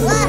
Whoa.